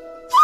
you